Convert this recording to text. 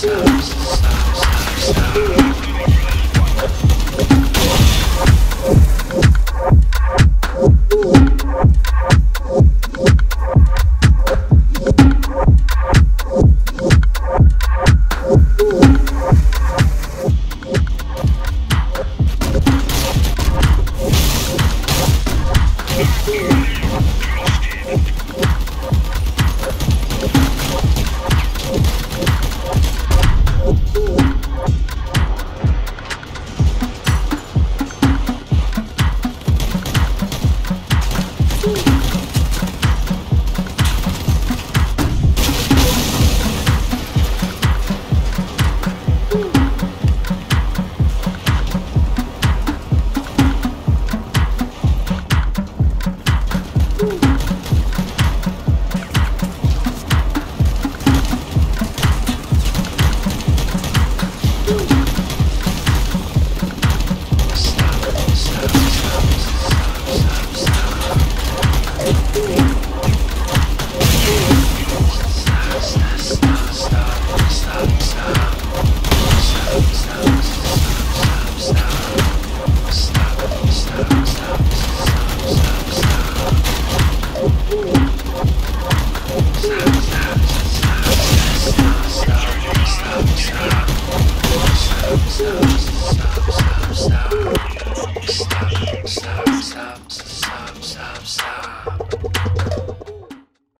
Stop,